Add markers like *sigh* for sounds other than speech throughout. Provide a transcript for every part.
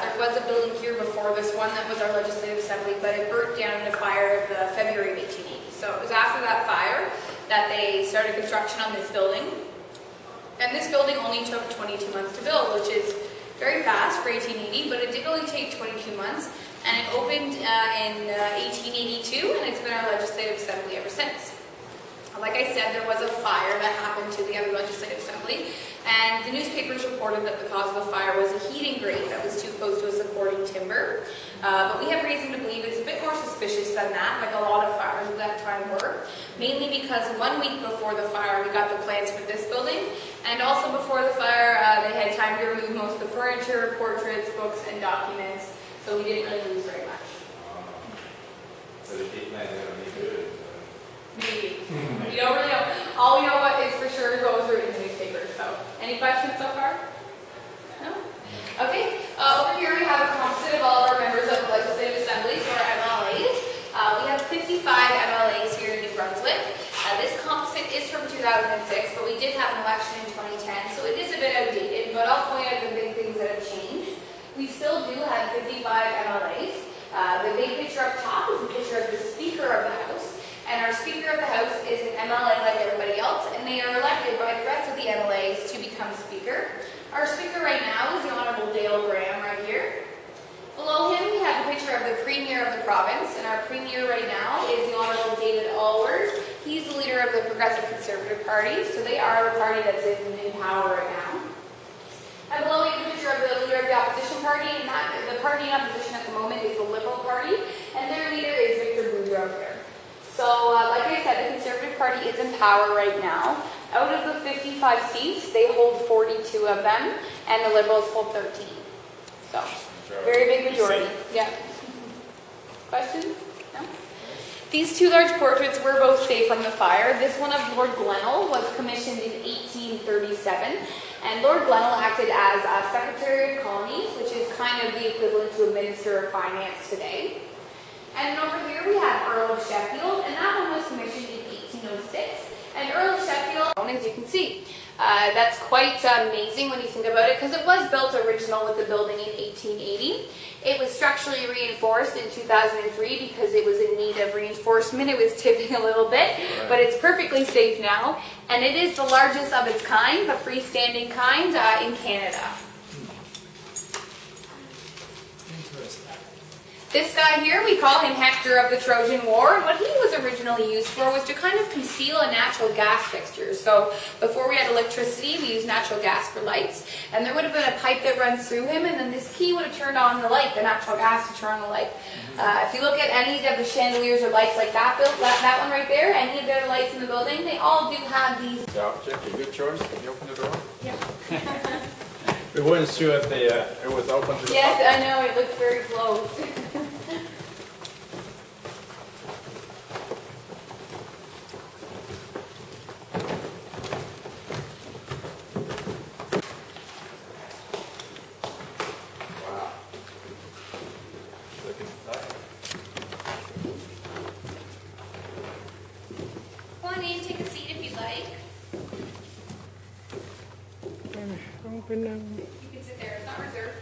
There was a building here before this one that was our legislative assembly, but it burnt down in a fire the February of 1880. So it was after that fire that they started construction on this building. And this building only took 22 months to build, which is very fast for 1880, but it did only take 22 months. And it opened uh, in uh, 1882, and it's been our legislative assembly ever since. Like I said, there was a fire that happened to the other legislative assembly, and the newspapers reported that the cause of the fire was a heating grate that was too close to a supporting timber. Uh, but we have reason to believe it's a bit more suspicious than that, like a lot of fires at that time were. Mainly because one week before the fire, we got the plans for this building, and also before the fire, uh, they had time to remove most of the furniture, portraits, books, and documents, so we didn't really lose very much. So the people that are really good. Maybe. We don't really know. All we know what is for sure is what was written in the newspaper. So, any questions so far? No? Okay. Uh, over here we have a composite of all of our members of the Legislative Assemblies, or MLAs. Uh, we have 55 MLAs here in New Brunswick. Uh, this composite is from 2006, but we did have an election in 2010, so it is a bit outdated, but I'll point out the big things that have changed. We still do have 55 MLAs. Uh, the big picture up top is a picture of the Speaker of the. And our Speaker of the House is an MLA like everybody else, and they are elected by the rest of the MLAs to become Speaker. Our Speaker right now is the Honourable Dale Graham right here. Below him, we have a picture of the Premier of the province, and our Premier right now is the Honourable David Alward. He's the leader of the Progressive Conservative Party, so they are the party that's in, in power right now. And below we have a picture of the leader of the opposition party, and that, the party in opposition at the moment is the Liberal Party, and their leader is Victor Boudreau. So, uh, like I said, the Conservative Party is in power right now. Out of the 55 seats, they hold 42 of them, and the Liberals hold 13. So, very big majority. Yeah. *laughs* Questions? No? These two large portraits were both saved from the fire. This one of Lord Glenelg was commissioned in 1837, and Lord Glenelg acted as a Secretary of Colonies, which is kind of the equivalent to a Minister of Finance today. And over here we have Earl of Sheffield, and that one was commissioned in 1806. And Earl of Sheffield, as you can see, uh, that's quite amazing when you think about it, because it was built original with the building in 1880. It was structurally reinforced in 2003 because it was in need of reinforcement. It was *laughs* tipping a little bit, but it's perfectly safe now. And it is the largest of its kind, the freestanding kind, uh, in Canada. This guy here, we call him Hector of the Trojan War, and what he was originally used for was to kind of conceal a natural gas fixture. So before we had electricity, we used natural gas for lights, and there would have been a pipe that runs through him, and then this key would have turned on the light, the natural gas to turn on the light. Uh, if you look at any of the chandeliers or lights like that built, that, that one right there, any of the lights in the building, they all do have these. The object, a good choice. Can you open the door? Yeah. We weren't sure if they, uh, it was open to the Yes, public. I know, it looks very close. *laughs* on in, take a seat if you'd like. Open them. You can sit there, it's not reserved.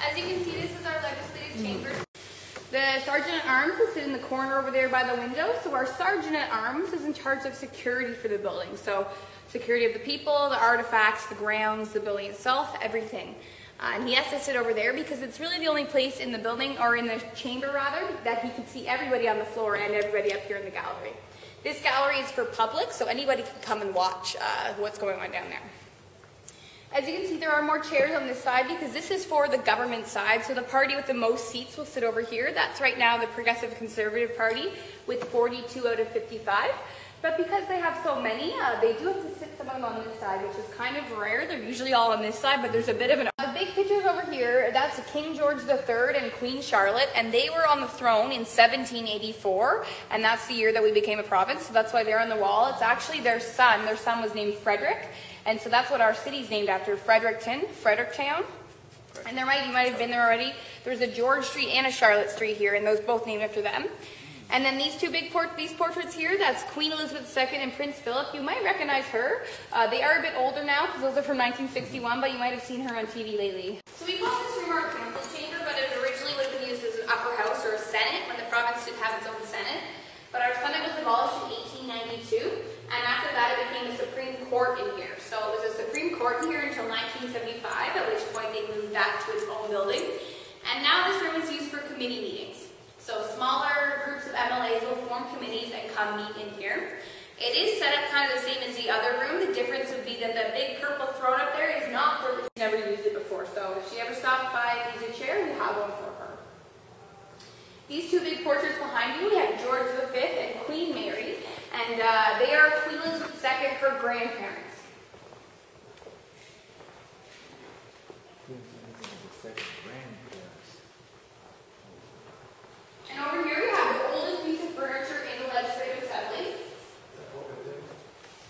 As you can see, this is our legislative chamber. The sergeant at arms is in the corner over there by the window. So our sergeant at arms is in charge of security for the building. So security of the people, the artifacts, the grounds, the building itself, everything. Uh, and he has to sit over there because it's really the only place in the building, or in the chamber rather, that he can see everybody on the floor and everybody up here in the gallery. This gallery is for public, so anybody can come and watch uh, what's going on down there. As you can see, there are more chairs on this side because this is for the government side. So the party with the most seats will sit over here. That's right now the Progressive Conservative Party with 42 out of 55. But because they have so many, uh, they do have to sit some of them on this side, which is kind of rare. They're usually all on this side, but there's a bit of an... Pictures over here, that's King George III and Queen Charlotte, and they were on the throne in 1784, and that's the year that we became a province, so that's why they're on the wall. It's actually their son. Their son was named Frederick, and so that's what our city's named after, Fredericton, Fredericktown. And there might, you might have been there already. There's a George Street and a Charlotte Street here, and those both named after them. And then these two big port these portraits here, that's Queen Elizabeth II and Prince Philip. You might recognize her. Uh, they are a bit older now because those are from 1961, but you might have seen her on TV lately. So we call this room our council chamber, but it originally would have been used as an upper house or a senate when the province didn't have its own senate. But our senate was abolished in 1892, and after that it became a Supreme Court in here. So it was a Supreme Court in here until 1975, at which point they moved back to its own building. And now this room is used for committee meetings. So smaller groups of MLAs will form committees and come meet in here. It is set up kind of the same as the other room. The difference would be that the big purple throne up there is not for, She's never used it before. So if she ever stops by needs a chair, we have one for her. These two big portraits behind you, we have George V and Queen Mary, and uh, they are Queen Elizabeth II, her grandparents. And over here we have the oldest piece of furniture in the Legislative Assembly.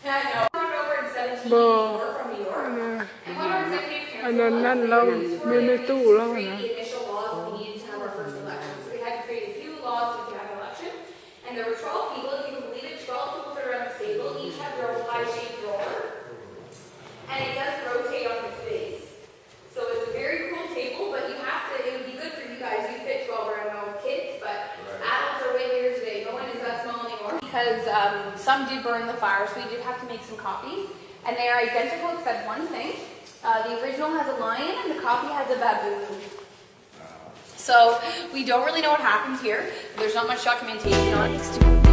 Yeah, I know. Brought it over in 1784 from New York. And what our executive council อั นนั้นนั่นเราอยู่ในตู้แล้ว create นะ the initial laws we needed to have our first election. So we had to create a few laws so we could have an election. And there were 12 people, if you can believe it, 12 people that are on the table, each have their own pie-shaped drawer. And it does rotate on its base. So it's a very cool table, but you have to, it would be good for you guys. You fit 12 around now with kids, but adults are way bigger today. No one is that small anymore. Because um, some did burn the fire, so we did have to make some copies. And they are identical except one thing. Uh, the original has a lion and the copy has a baboon. So we don't really know what happened here. There's not much documentation on it.